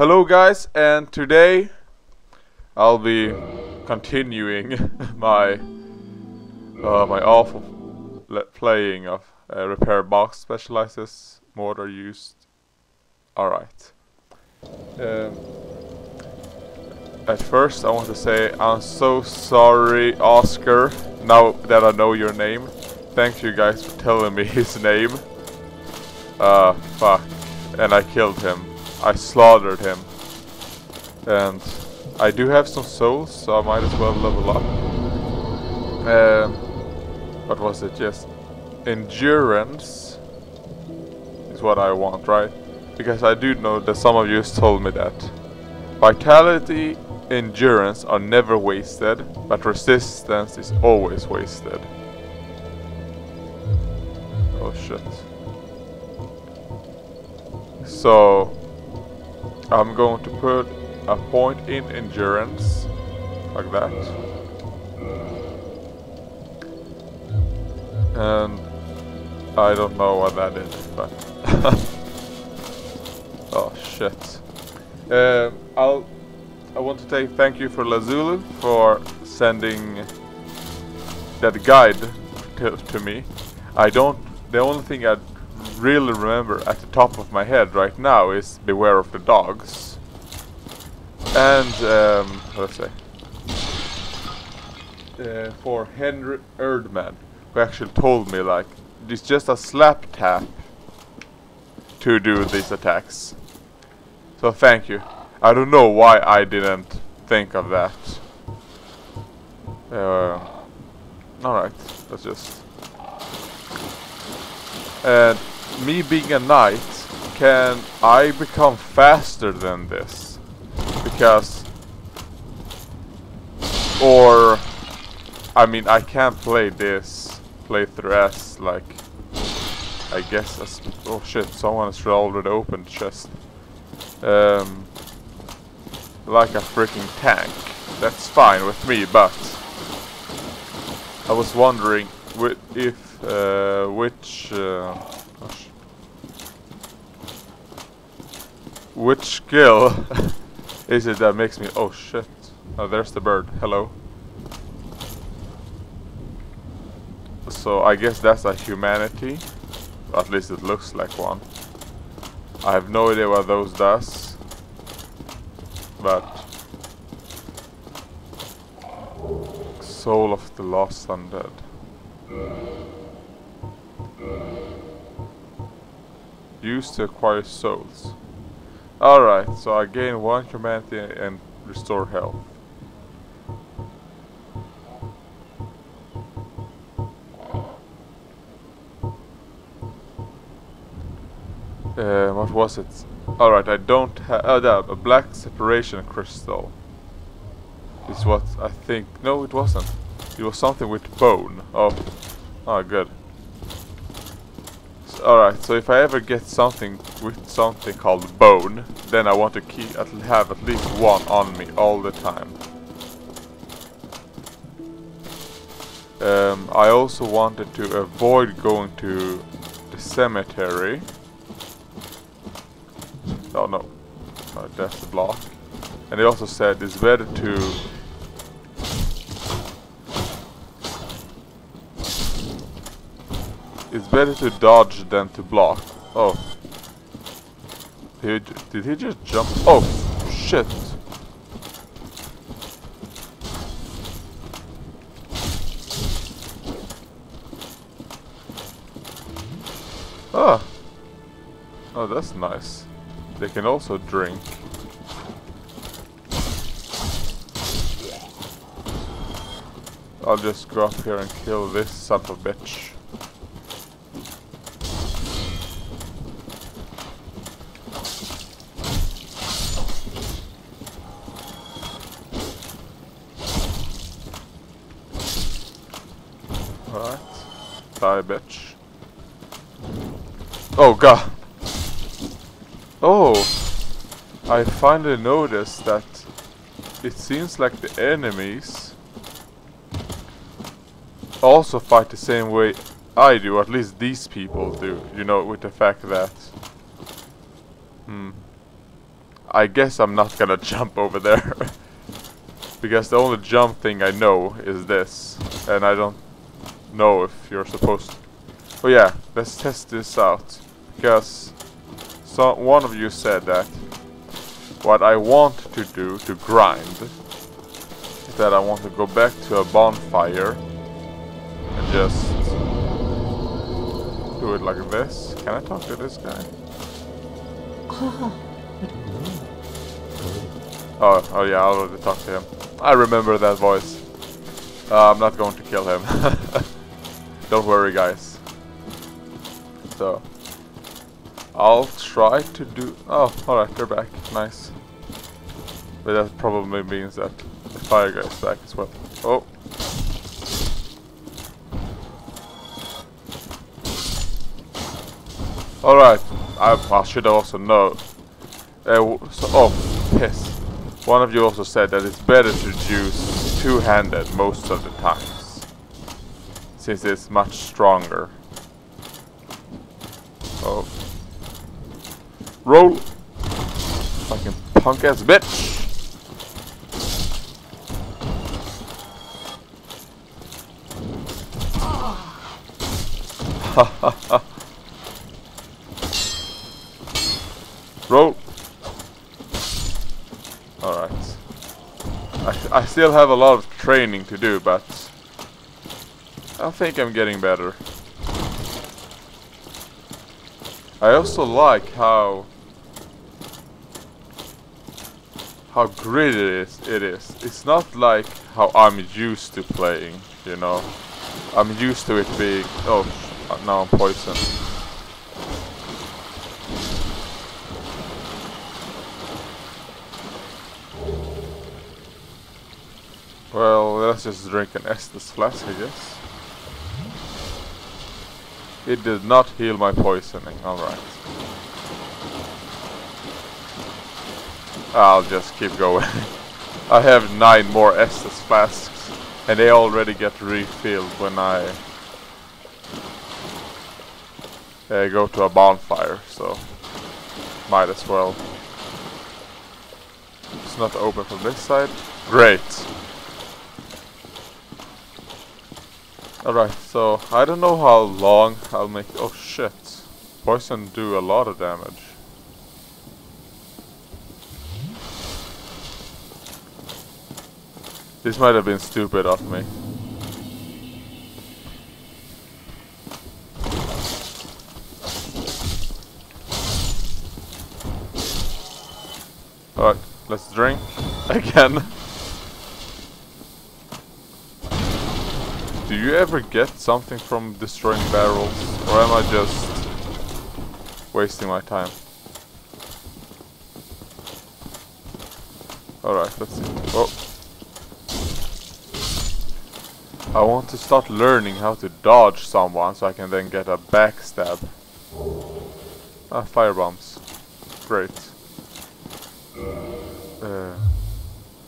Hello guys, and today I'll be continuing my uh, my awful playing of uh, repair box specializes mortar used. Alright. Um, at first I want to say I'm so sorry Oscar, now that I know your name. Thank you guys for telling me his name. Uh, fuck. And I killed him. I slaughtered him. And I do have some souls, so I might as well level up. Um, what was it? Yes. Endurance is what I want, right? Because I do know that some of you told me that. Vitality, endurance are never wasted, but resistance is always wasted. Oh shit. So, I'm going to put a point in endurance, like that. And I don't know what that is, but oh shit. Um, I'll. I want to say thank you for Lazulu for sending that guide to, to me. I don't. The only thing I really remember at the top of my head right now is Beware of the Dogs. And, um, let's say, uh, for Henry Erdman, who actually told me, like, it's just a slap tap to do these attacks. So thank you. I don't know why I didn't think of that. Uh, Alright, let's just... And me being a knight, can I become faster than this? Because... Or... I mean, I can't play this playthrough as, like... I guess as... Oh shit, someone has already opened chest. Um... Like a freaking tank. That's fine with me, but... I was wondering if... Uh, which... Uh, Which skill is it that makes me... Oh shit. Oh, there's the bird. Hello. So I guess that's a humanity. At least it looks like one. I have no idea what those does. But... Soul of the Lost Undead. Used to acquire souls. Alright, so I gain one humanity and restore health. Uh, what was it? Alright, I don't have... Oh, yeah, a black separation crystal. Is what I think... No, it wasn't. It was something with bone. Oh, oh good. Alright, so if I ever get something with something called bone, then I want to keep at have at least one on me all the time. Um, I also wanted to avoid going to the cemetery. Oh no, uh, that's the block. And they also said it's better to It's better to dodge than to block. Oh. Did, did he just jump? Oh, shit. Ah. Oh, that's nice. They can also drink. I'll just go up here and kill this son of a bitch. Alright. Die, bitch. Oh, god. Oh! I finally noticed that it seems like the enemies also fight the same way I do, at least these people do, you know, with the fact that... Hmm. I guess I'm not gonna jump over there. because the only jump thing I know is this. And I don't know if you're supposed to. Oh yeah, let's test this out. Because so one of you said that what I want to do to grind is that I want to go back to a bonfire and just do it like this. Can I talk to this guy? Oh, oh yeah, I already talked to him. I remember that voice. Uh, I'm not going to kill him. Don't worry, guys. So, I'll try to do... Oh, alright, they're back. Nice. But that probably means that the fire guy's back as well. Oh. Alright, I, I should also know. Uh, so, oh, piss. One of you also said that it's better to use two-handed most of the times. Since it's much stronger. Oh. Roll! Fucking punk ass bitch! Roll! Alright. I, I still have a lot of training to do, but I think I'm getting better. I also like how how gritty it is. It is. It's not like how I'm used to playing. You know, I'm used to it being. Oh, now I'm poisoned. Well, let's just drink an Estus flask, I guess. It did not heal my poisoning, alright. I'll just keep going. I have nine more Estus flasks, and they already get refilled when I uh, go to a bonfire, so might as well. It's not open from this side. Great. Alright, so I don't know how long I'll make... Oh shit. Poison do a lot of damage. This might have been stupid of me. Alright, let's drink again. Do you ever get something from destroying barrels? Or am I just wasting my time? Alright, let's see. Oh. I want to start learning how to dodge someone so I can then get a backstab. Ah, fire bombs. Great. Uh,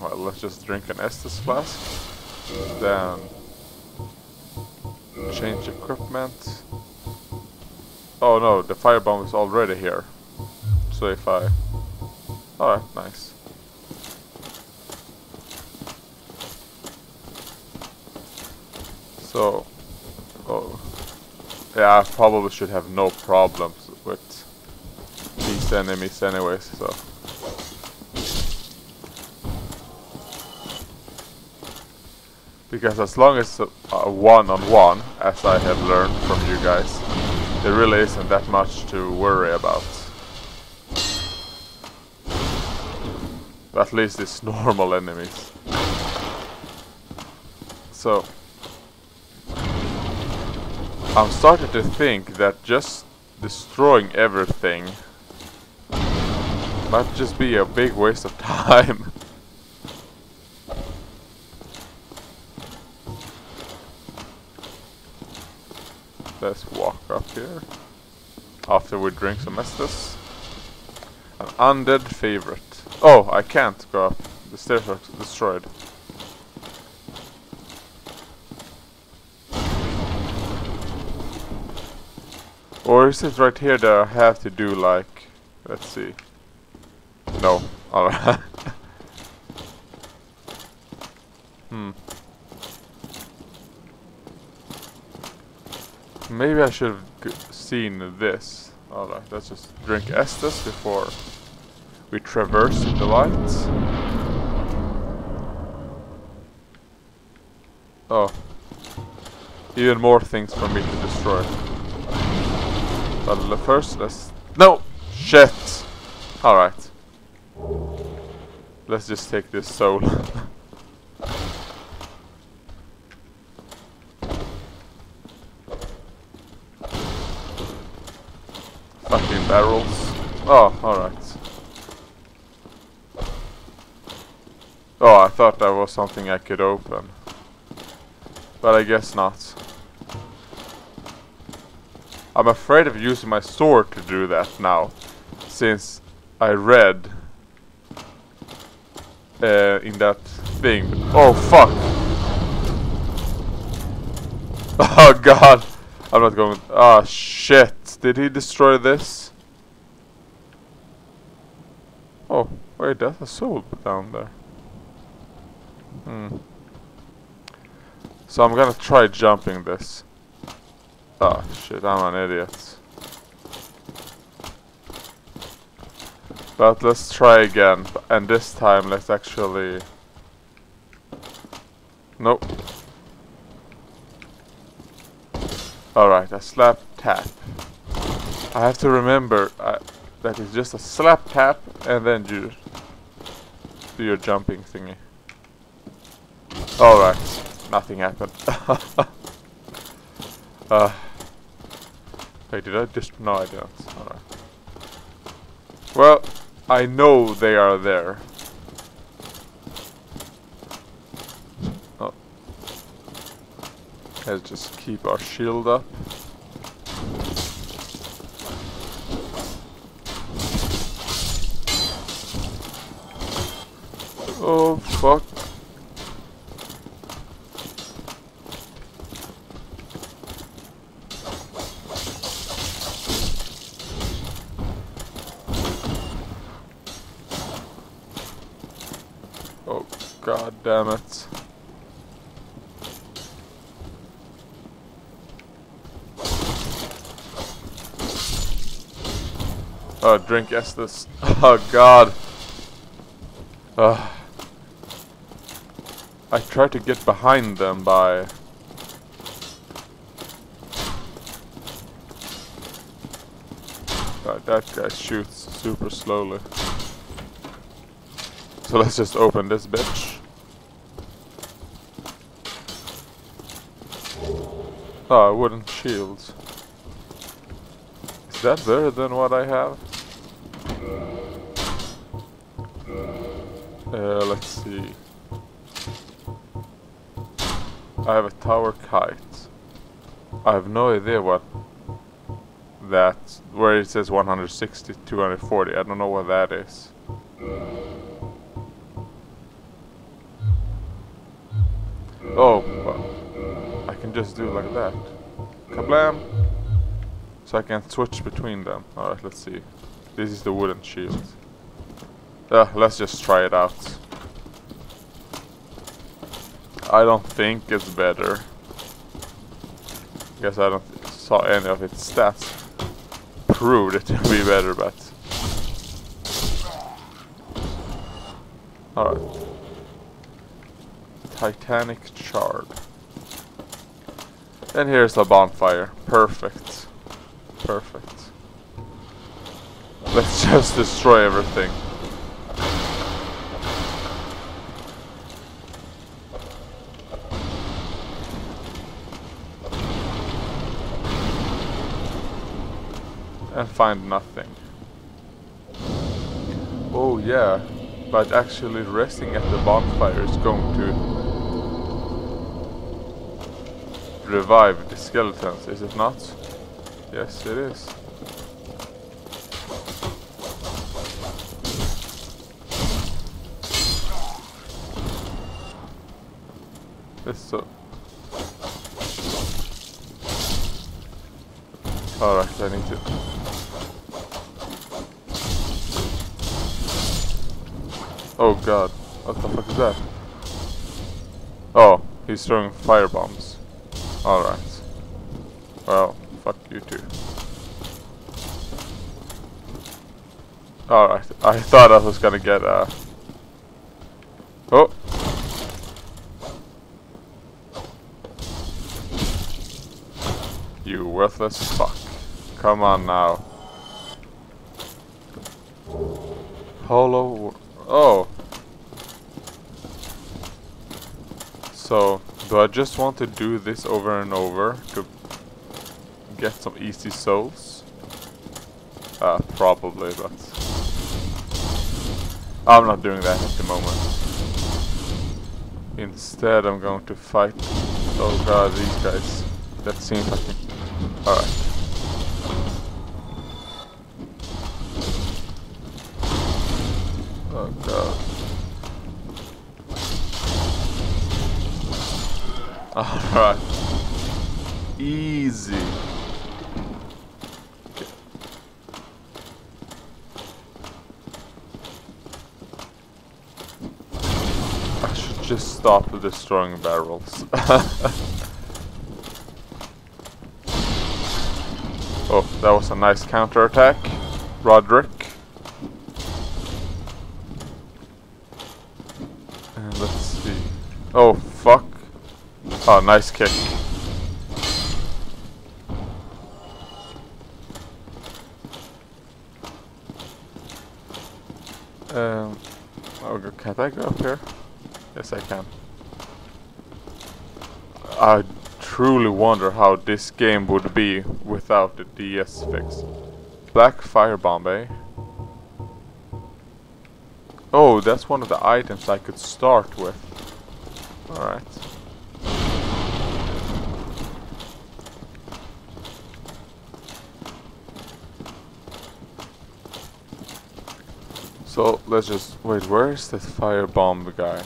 well, let's just drink an Estus flask. Then Change equipment. Oh no, the firebomb is already here. So if I... Alright, nice. So... Oh... Yeah, I probably should have no problems with these enemies anyways, so... Because as long as uh, one-on-one, -on -one, as I have learned from you guys, there really isn't that much to worry about. At least it's normal enemies. So, I'm starting to think that just destroying everything might just be a big waste of time. Let's walk up here. After we drink some Estus. An undead favorite. Oh, I can't go up. The stairs are destroyed. Or is it right here that I have to do like... Let's see. No. Alright. hmm. Maybe I should have seen this. Alright, let's just drink Estus before we traverse the lights. Oh. Even more things for me to destroy. But first, let's... No! Shit! Alright. Let's just take this soul. Fucking barrels. Oh, alright. Oh, I thought that was something I could open. But I guess not. I'm afraid of using my sword to do that now. Since I read uh, in that thing. Oh fuck! Oh god! I'm not going. Ah oh, shit! Did he destroy this? Oh, wait, that's a soul down there. Hmm. So I'm gonna try jumping this. Oh shit, I'm an idiot. But let's try again. And this time let's actually... Nope. Alright, a slap tap. I have to remember that it's just a slap tap and then you do your jumping thingy. Alright, nothing happened. uh, wait, did I just... No, I didn't. Alright. Well, I know they are there. Oh. Let's just keep our shield up. Oh, fuck. Oh, god damn it. Oh, drink Estus. Oh god. Uh, I tried to get behind them by... God, that guy shoots super slowly. So let's just open this bitch. Oh, wooden shields. Is that better than what I have? Uh, let's see. I have a tower kite. I have no idea what that, where it says 160, 240, I don't know what that is. Oh, well I can just do like that. Kablam! So I can switch between them. Alright, let's see. This is the wooden shield. Uh, let's just try it out. I don't think it's better. Guess I don't saw any of its stats proved it to be better, but... Alright. Titanite Shard. And here's a bonfire. Perfect. Perfect. Let's just destroy everything. And find nothing. Oh yeah, but actually resting at the bonfire is going to revive the skeletons, is it not? Yes, it is. It's so... Alright, I need to... Oh god, what the fuck is that? Oh, he's throwing fire bombs. Alright. Well, fuck you too. Alright, I thought I was gonna get uh Oh! You worthless fuck. Come on now. Hollow... Oh! So, do I just want to do this over and over to get some easy souls? Uh, probably, but... I'm not doing that at the moment. Instead, I'm going to fight... Oh god, these guys. That seems like... Alright. Oh god. Alright. Easy. Okay. I should just stop destroying barrels. oh, that was a nice counterattack, Roderick. Let's see. Oh, fuck. Oh, nice kick. Um, oh, can't I go up here? Yes, I can. I truly wonder how this game would be without the DS fix. Black Firebomb, eh? Oh, that's one of the items I could start with. Alright. So, let's just... Wait, where is that firebomb guy?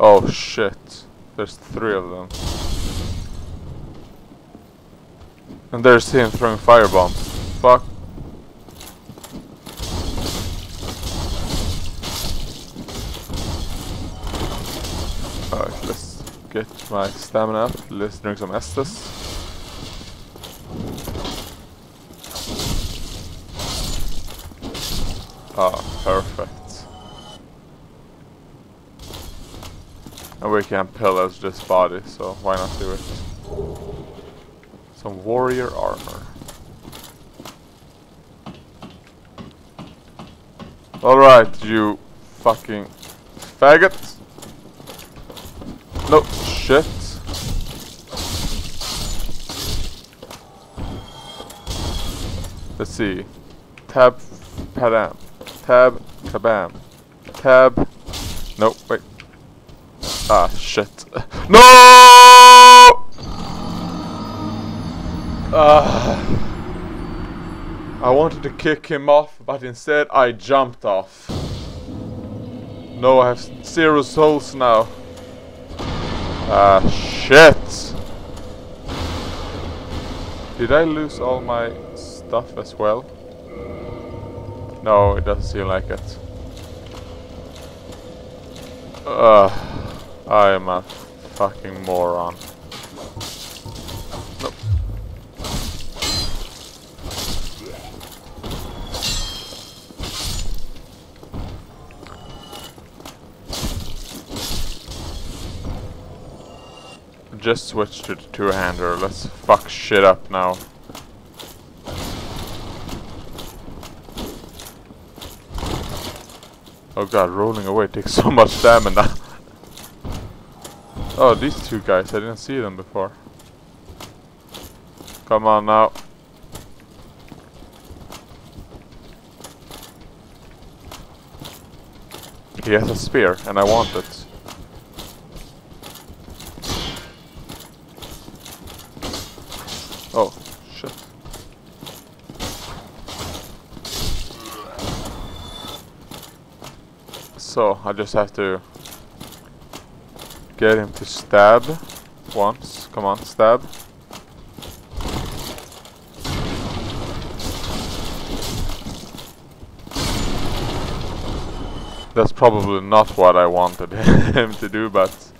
Oh, shit. There's three of them. And there's him throwing firebombs. Fuck. Get my stamina up. Let's drink some Estus. Ah, perfect. And we can pillage this body, so why not do it? Some warrior armor. Alright, you fucking faggot. No, shit. Let's see. Tab, padam. Tab, kabam. Tab. Nope, wait. Ah, shit. no! Uh, I wanted to kick him off, but instead I jumped off. No, I have zero souls now. Ah, shit! Did I lose all my stuff as well? No, it doesn't seem like it. Ugh, I am a fucking moron. Just switch to the two-hander. Let's fuck shit up now. Oh god, rolling away takes so much stamina. oh, these two guys, I didn't see them before. Come on now. He has a spear, and I want it. Oh, shit. So, I just have to get him to stab once. Come on, stab. That's probably not what I wanted him to do, but...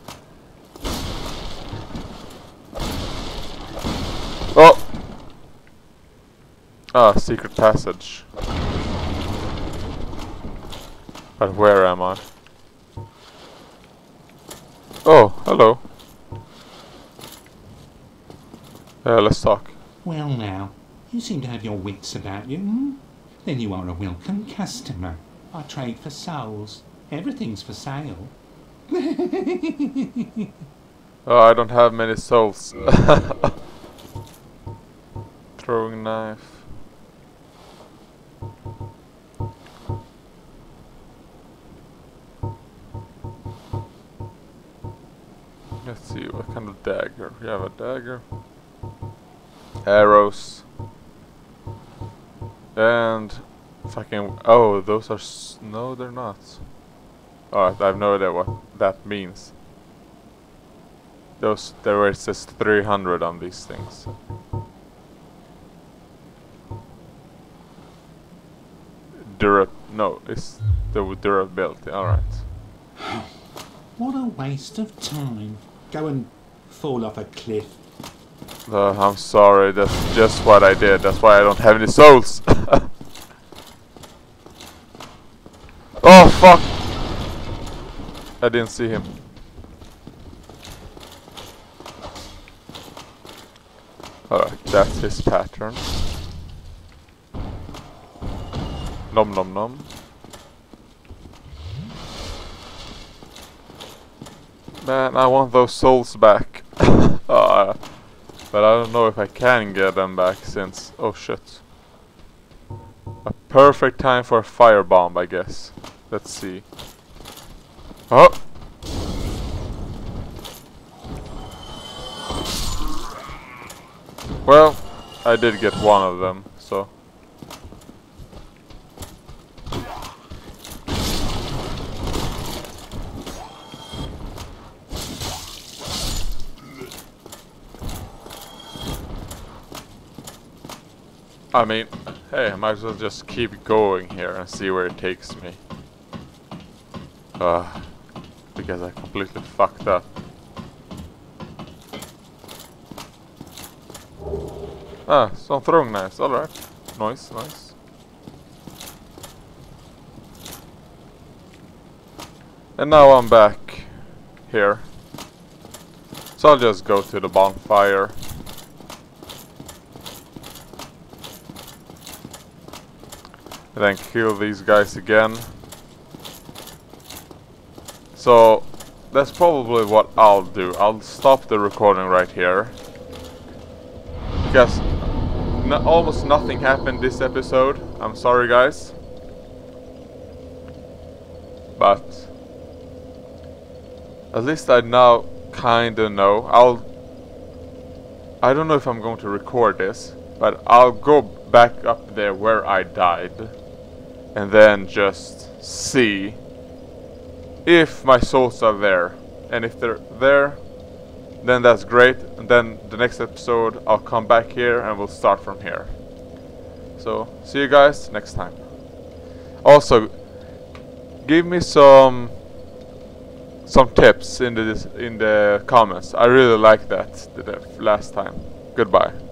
Oh! Ah, secret passage. But where am I? Oh, hello. Uh, let's talk. Well now, you seem to have your wits about you, hmm? Then you are a welcome customer. I trade for souls. Everything's for sale. Oh, I don't have many souls. Throwing knife. See, what kind of dagger? We have a dagger. Arrows. And fucking oh, those are no, they're not. Alright, I have no idea what that means. Those there where it says 300 on these things. Dura no, it's the durability. Alright. What a waste of time. Go and fall off a cliff. Uh, I'm sorry, that's just what I did. That's why I don't have any souls. oh fuck! I didn't see him. Alright, that's his pattern. Nom nom nom. Man, I want those souls back. uh, but I don't know if I can get them back since... Oh shit. A perfect time for a firebomb, I guess. Let's see. Oh! Well, I did get one of them, so... I mean, hey, I might as well just keep going here and see where it takes me. Uh, because I completely fucked up. Ah, some throwing knives, alright. Nice, nice. And now I'm back here. So I'll just go to the bonfire. And then kill these guys again. So that's probably what I'll do. I'll stop the recording right here. Because no, almost nothing happened this episode. I'm sorry guys. But at least I now kinda know. I'll I don't know if I'm going to record this, but I'll go back up there where I died and then just see if my souls are there. And if they're there, then that's great. And then the next episode, I'll come back here and we'll start from here. So, see you guys next time. Also, give me some some tips in the in the comments. I really like that the last time. Goodbye.